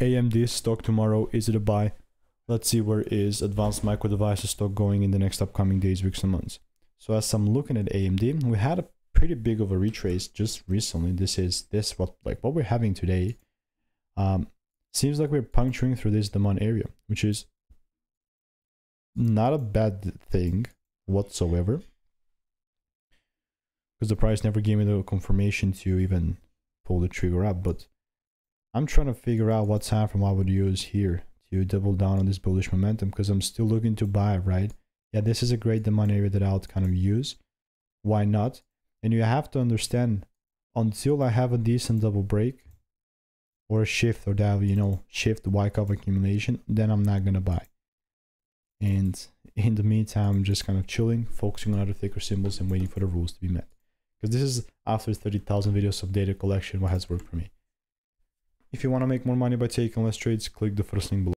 AMD stock tomorrow. Is it a buy? Let's see where is advanced micro devices stock going in the next upcoming days, weeks, and months. So as I'm looking at AMD, we had a pretty big of a retrace just recently. This is this what like what we're having today. Um, seems like we're puncturing through this demand area, which is not a bad thing whatsoever. Because the price never gave me the confirmation to even pull the trigger up, but I'm trying to figure out what time frame I would use here to double down on this bullish momentum because I'm still looking to buy, right? Yeah, this is a great demand area that I'll kind of use. Why not? And you have to understand until I have a decent double break or a shift or that, you know, shift Wyckoff accumulation, then I'm not going to buy. And in the meantime, I'm just kind of chilling, focusing on other ticker symbols and waiting for the rules to be met. Because this is after 30,000 videos of data collection, what has worked for me. If you want to make more money by taking less trades, click the first link below.